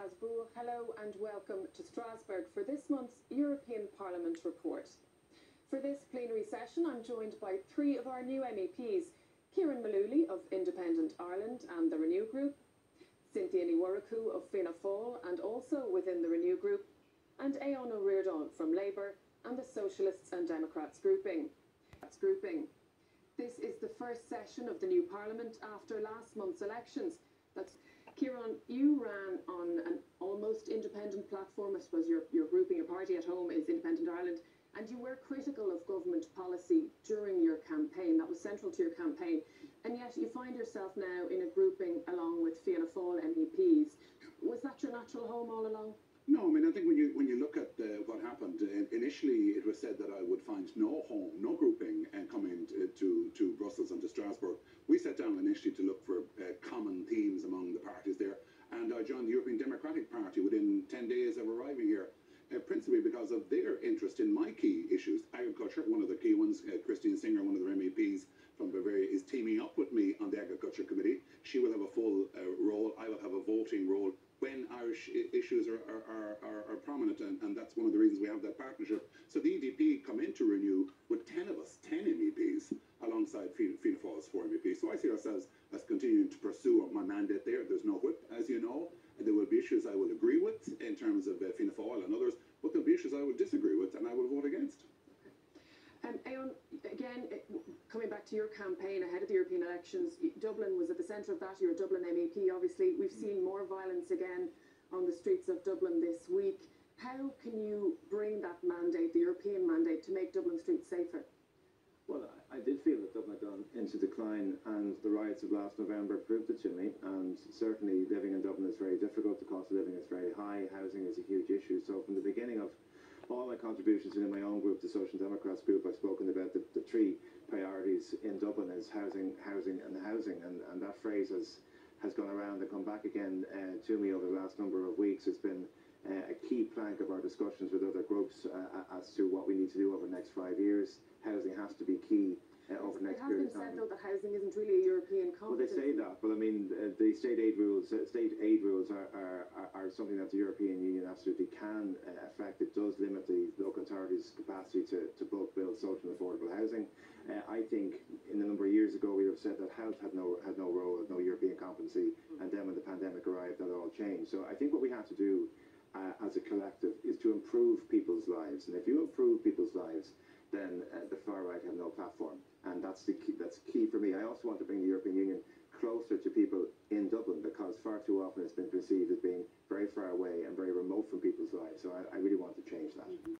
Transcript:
Strasbourg. Hello and welcome to Strasbourg for this month's European Parliament report. For this plenary session, I'm joined by three of our new MEPs Kieran Mullooly of Independent Ireland and the Renew Group, Cynthia Ní Mhurchú of Fianna Fáil and also within the Renew Group, and Ó Ríordáin from Labour and the Socialists and Democrats grouping. grouping. This is the first session of the new Parliament after last month's elections. That's Kieran, you ran on an almost independent platform. I suppose your, your grouping, your party at home is Independent Ireland, and you were critical of government policy during your campaign. That was central to your campaign. And yet you find yourself now in a grouping along with Fianna Fáil MEPs. Was that your natural home all along? No, I mean, I think when you when you look at uh, said that I would find no home, no grouping, and uh, coming to, to, to Brussels and to Strasbourg. We sat down initially to look for uh, common themes among the parties there, and I joined the European Democratic Party within 10 days of arriving here. Uh, principally because of their interest in my key issues. Agriculture, one of the key ones. Uh, Christine Singer, one of their MEPs from Bavaria, is teaming up with me on the Agriculture Committee. She will have a full uh, role. I will have a voting role when Irish issues are, are, are, are prominent, and, and, that's one of the reasons we have that partnership. So the EDP come into Renew with 10 of us, 10 MEPs, alongside Fianna Fáil's four MEPs. So I see ourselves as continuing to pursue my mandate there. There's no whip, as you know. There will be issues I will agree with in terms of uh, Fianna Fáil and others, but there'll be issues I will disagree with and I will vote against. Um, Aodhán, again, coming back to your campaign ahead of the European elections, Dublin was at the centre of that. You're a Dublin MEP, obviously. We've seen more violence again on the streets of Dublin this week. How can you bring that mandate, the European mandate, to make Dublin streets safer? Well, I, did feel that Dublin had gone into decline, and the riots of last November proved it to me. And certainly, living in Dublin is very difficult. The cost of living is very high. Housing is a huge issue. So, from the beginning of all my contributions in my own group, the Social Democrats group, I've spoken about the, the three priorities in Dublin is housing, housing, and housing, and, and that phrase has has gone around and come back again uh, to me over the last number of weeks. It's been uh, a key plank of our discussions with other groups uh, as to what we need to do over the next five years. Housing has to be key over the next period of time. It has been said though that housing isn't really a European competence. Well, they say that, but I mean, uh, the state aid rules, uh, state aid rules are, are, are, something that the European Union absolutely can uh, affect. It does limit the local authorities' capacity to, to bulk build social and affordable housing. Uh, I think in a number of years ago we would have said that health had no had no role, no European competency, and then when the pandemic arrived, that all changed. So I think what we have to do uh, as a collective is to improve people's lives, and if you improve people's lives, then uh, the far right have no platform, and that's the key, that's key for me. I also want to bring the European Union closer to people in Dublin because far too often it's been perceived as being very far away and very remote from people's lives. So I, I really want to change that. Mm-hmm.